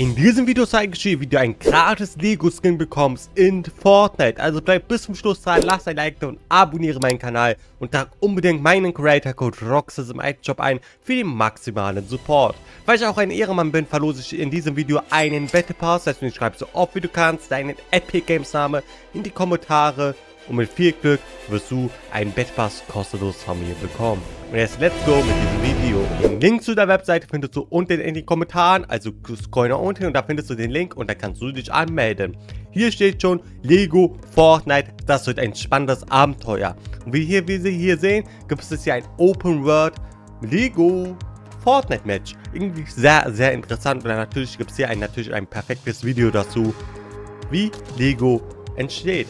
In diesem Video zeige ich dir, wie du ein gratis Lego-Skin bekommst in Fortnite. Also bleib bis zum Schluss dran, lass ein Like da und abonniere meinen Kanal und trag unbedingt meinen Creator-Code ROXES im Shop ein für den maximalen Support. Weil ich auch ein Ehrenmann bin, verlose ich in diesem Video einen Battle Pass. Deswegen schreib so oft wie du kannst deinen Epic Games Name in die Kommentare und mit viel Glück wirst du einen Battle Pass kostenlos von mir bekommen. Und jetzt let's go mit diesem Video. Den Link zu der Webseite findest du unten in den Kommentaren, also scroll nach unten und da findest du den Link und da kannst du dich anmelden. Hier steht schon Lego Fortnite, das wird ein spannendes Abenteuer. Und wie, hier, wie Sie hier sehen, gibt es hier ein Open World Lego Fortnite Match. Irgendwie sehr, sehr interessant und natürlich gibt es hier ein, natürlich ein perfektes Video dazu, wie Lego entsteht.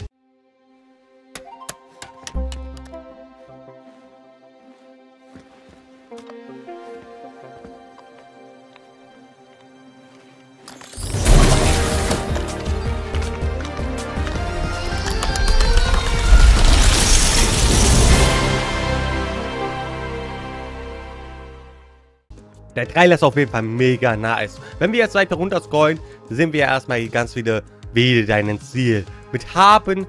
Der Trailer ist auf jeden Fall mega nice. Wenn wir jetzt weiter runter scrollen, sehen wir erstmal ganz viele Wähle deinen Ziel. Mit haben,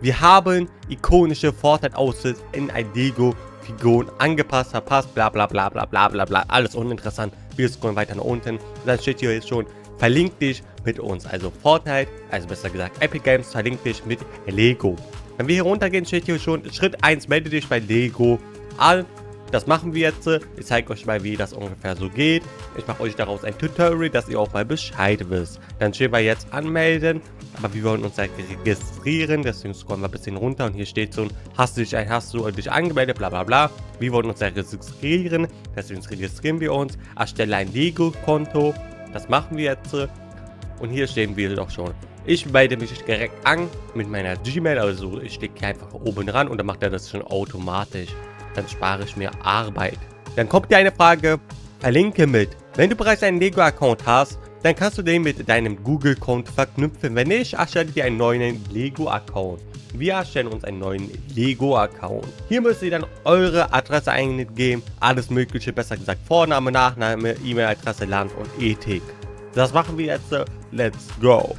wir haben ikonische Fortnite-Outfits in ein Lego-Figuren angepasst, verpasst, bla bla bla bla bla bla bla. Alles uninteressant. Wir scrollen weiter nach unten. Dann steht hier jetzt schon, verlinkt dich mit uns. Also Fortnite, also besser gesagt Epic Games, verlinkt dich mit Lego. Wenn wir hier runtergehen, steht hier schon, Schritt 1, melde dich bei Lego an. Das machen wir jetzt. Ich zeige euch mal, wie das ungefähr so geht. Ich mache euch daraus ein Tutorial, dass ihr auch mal Bescheid wisst. Dann stehen wir jetzt anmelden. Aber wir wollen uns ja registrieren, deswegen scrollen wir ein bisschen runter und hier steht so, hast du dich, hast du dich angemeldet, bla bla bla. Wir wollen uns ja registrieren, deswegen registrieren wir uns. Erstelle ein Lego-Konto, das machen wir jetzt. Und hier stehen wir doch schon. Ich melde mich direkt an mit meiner Gmail, also ich stecke einfach oben dran und dann macht er das schon automatisch dann spare ich mir Arbeit. Dann kommt dir eine Frage, verlinke mit. Wenn du bereits einen Lego-Account hast, dann kannst du den mit deinem Google-Konto verknüpfen. Wenn nicht, erstelle dir einen neuen Lego-Account. Wir erstellen uns einen neuen Lego-Account. Hier müsst ihr dann eure Adresse eingeben, alles mögliche, besser gesagt Vorname, Nachname, E-Mail-Adresse, Land und Ethik. Das machen wir jetzt. Let's go.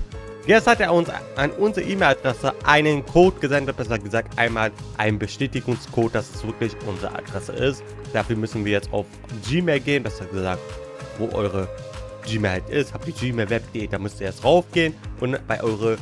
Jetzt hat er uns an unsere E-Mail-Adresse einen Code gesendet, besser gesagt einmal einen Bestätigungscode, dass es wirklich unsere Adresse ist. Dafür müssen wir jetzt auf Gmail gehen, besser gesagt, wo eure Gmail halt ist. Habt ihr Gmail-Web.de, da müsst ihr erst raufgehen und bei eure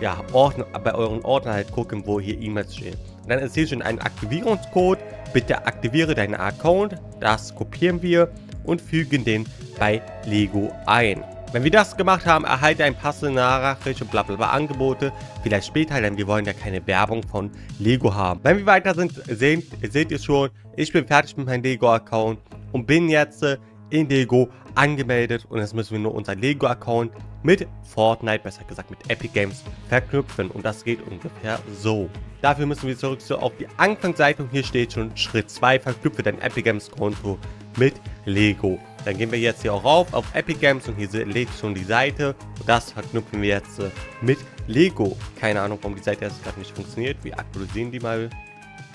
ja, Ordner, bei euren Ordner halt gucken, wo hier E-Mails stehen. dann ist hier schon ein Aktivierungscode. Bitte aktiviere deinen Account. Das kopieren wir und fügen den bei Lego ein. Wenn wir das gemacht haben, erhalte ein passende Nachricht und blablabla Angebote. Vielleicht später, denn wir wollen ja keine Werbung von Lego haben. Wenn wir weiter sind, seht, seht ihr schon, ich bin fertig mit meinem Lego-Account und bin jetzt äh, in Lego angemeldet. Und jetzt müssen wir nur unser Lego-Account mit Fortnite, besser gesagt mit Epic Games, verknüpfen. Und das geht ungefähr so. Dafür müssen wir zurück so auf die Anfangsseite und hier steht schon Schritt 2, verknüpfe dein Epic Games Konto mit Lego. Dann gehen wir jetzt hier auch rauf auf Epic Games und hier lädt schon die Seite. Und das verknüpfen wir jetzt äh, mit Lego. Keine Ahnung, warum die Seite jetzt gerade nicht funktioniert. Wir aktualisieren die mal.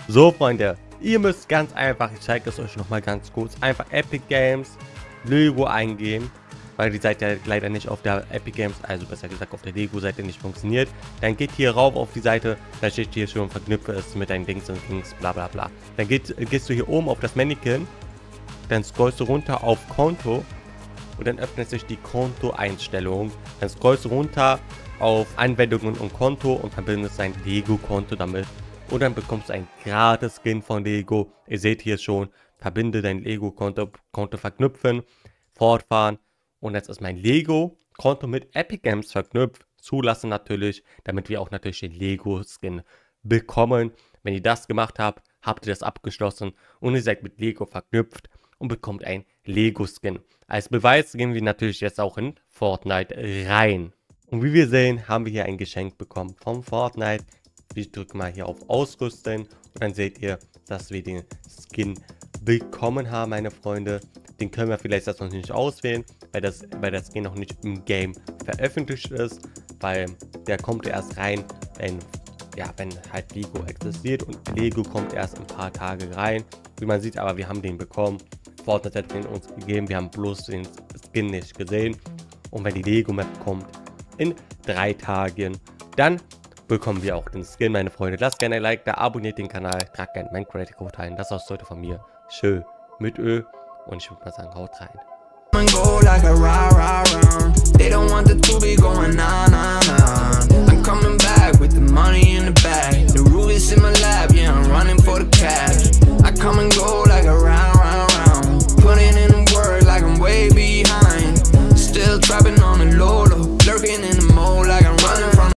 So, Freunde, ihr müsst ganz einfach, ich zeige es euch nochmal ganz kurz, einfach Epic Games, Lego eingeben, weil die Seite leider nicht auf der Epic Games, also besser gesagt auf der Lego-Seite nicht funktioniert. Dann geht hier rauf auf die Seite, da steht hier schon, verknüpfe es mit deinen Dings und Dings, bla bla bla. Dann geht, gehst du hier oben auf das Mannequin dann scrollst du runter auf Konto und dann öffnet sich die Konto-Einstellung. Dann scrollst du runter auf Anwendungen und Konto und verbindest dein Lego-Konto damit. Und dann bekommst du ein gratis Skin von Lego. Ihr seht hier schon, verbinde dein Lego-Konto, Konto verknüpfen, fortfahren. Und jetzt ist mein Lego-Konto mit Epic Games verknüpft. Zulassen natürlich, damit wir auch natürlich den Lego-Skin bekommen. Wenn ihr das gemacht habt, habt ihr das abgeschlossen und ihr seid mit Lego verknüpft und bekommt ein Lego-Skin. Als Beweis gehen wir natürlich jetzt auch in Fortnite rein. Und wie wir sehen, haben wir hier ein Geschenk bekommen von Fortnite. Ich drücke mal hier auf Ausrüsten und dann seht ihr, dass wir den Skin bekommen haben, meine Freunde. Den können wir vielleicht erst noch nicht auswählen, weil das, weil das Skin noch nicht im Game veröffentlicht ist, weil der kommt erst rein, wenn, ja, wenn halt Lego existiert und Lego kommt erst ein paar Tage rein. Wie man sieht, aber wir haben den bekommen Fortnite hat den uns gegeben. Wir haben bloß den Skin nicht gesehen. Und wenn die Lego-Map kommt, in drei Tagen, dann bekommen wir auch den Skin, meine Freunde. Lasst gerne ein Like da, abonniert den Kanal, tragt gerne mein Credit Code ein. Das war's heute von mir. Schön mit Ö. Und ich würde mal sagen, haut rein.